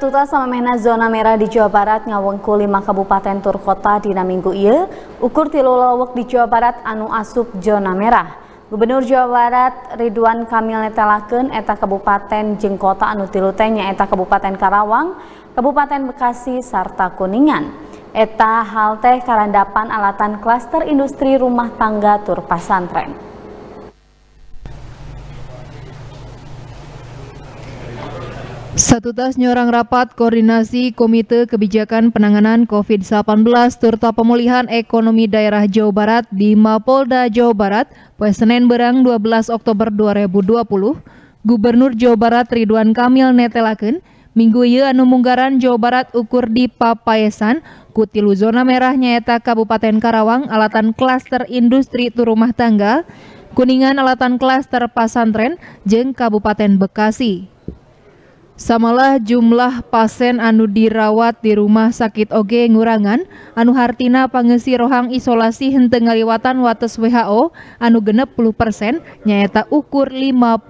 Tuta sama mehna zona merah di Jawa Barat ngawengku lima kabupaten tur kota dina minggu iya ukur tilu lowok di Jawa Barat anu asup zona merah. Gubernur Jawa Barat Ridwan Kamil netelakeun eta kabupaten jeung kota anu tilu teh eta Kabupaten Karawang, Kabupaten Bekasi sarta Kuningan. Eta hal teh karandapan alatan klaster industri rumah tangga tur pasantren. Satu tas nyorang rapat koordinasi Komite Kebijakan Penanganan COVID-19 serta Pemulihan Ekonomi Daerah Jawa Barat di Mapolda Jawa Barat Senin Berang 12 Oktober 2020, Gubernur Jawa Barat Ridwan Kamil netelaken Minggu ieu anu munggaran Jawa Barat ukur di Papayesan kutilu zona merah nyaeta Kabupaten Karawang alatan klaster industri tu rumah tangga, Kuningan alatan klaster pasantren jeng Kabupaten Bekasi. Samalah jumlah pasien anu dirawat di rumah sakit oge ngurangan anu hartina pangesi rohang isolasi henteu ngaliwatan wates WHO anu genep 10 persen nyaeta ukur 54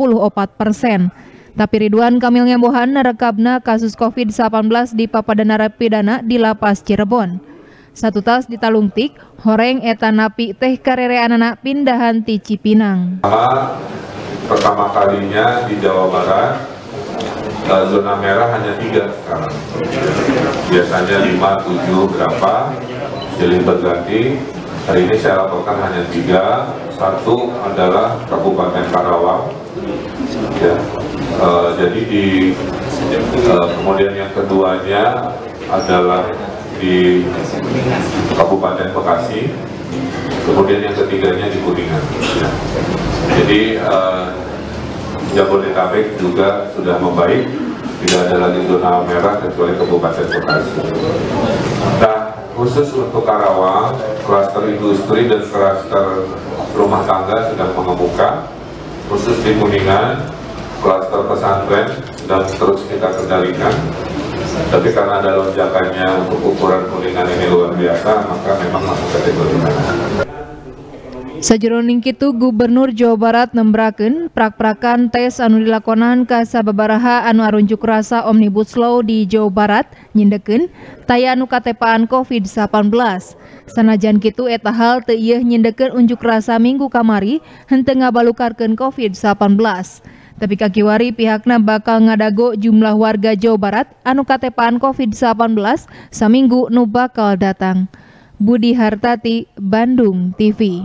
persen. Tapi Ridwan Kamil Ngembohan nerekabna kasus COVID-19 di papadan narapidana di lapas Cirebon. Satu tas di Talungtik, horeng eta napi teh karere anak pindahan ti Cipinang. Pertama kalinya di Jawa Barat zona merah hanya tiga sekarang. Biasanya lima tujuh berapa? Jadi berganti. Hari ini saya laporkan hanya tiga. Satu adalah Kabupaten Karawang. Ya. Uh, jadi di uh, kemudian yang keduanya adalah di Kabupaten Bekasi. Kemudian yang ketiganya di Kuningan. Ya. jadi uh, Jabodetabek juga sudah membaik, tidak ada lagi zona merah kecuali Kabupaten Bekasi. Nah, khusus untuk Karawang, klaster industri dan klaster rumah tangga sedang mengemuka, khusus di Kuningan, klaster pesantren dan terus kita kendalikan. Tapi karena ada lonjakannya untuk ukuran Kuningan ini luar biasa, maka memang masuk kategori merah. Sajeroning kitu Gubernur Jawa Barat nembraken prak-prakan tes anu dilakonan ka sababaraha anu arunjuk rasa Omnibus Law di Jawa Barat nyindeken taya anu katepaan COVID-19. Sanajan kitu eta hal teu unjuk rasa minggu kamari henteu ngabalukarkeun COVID-19. Tapi kakiwari pihakna bakal ngadago jumlah warga Jawa Barat anu katepaan COVID-19 saminggu nu bakal datang. Budi Hartati, Bandung TV.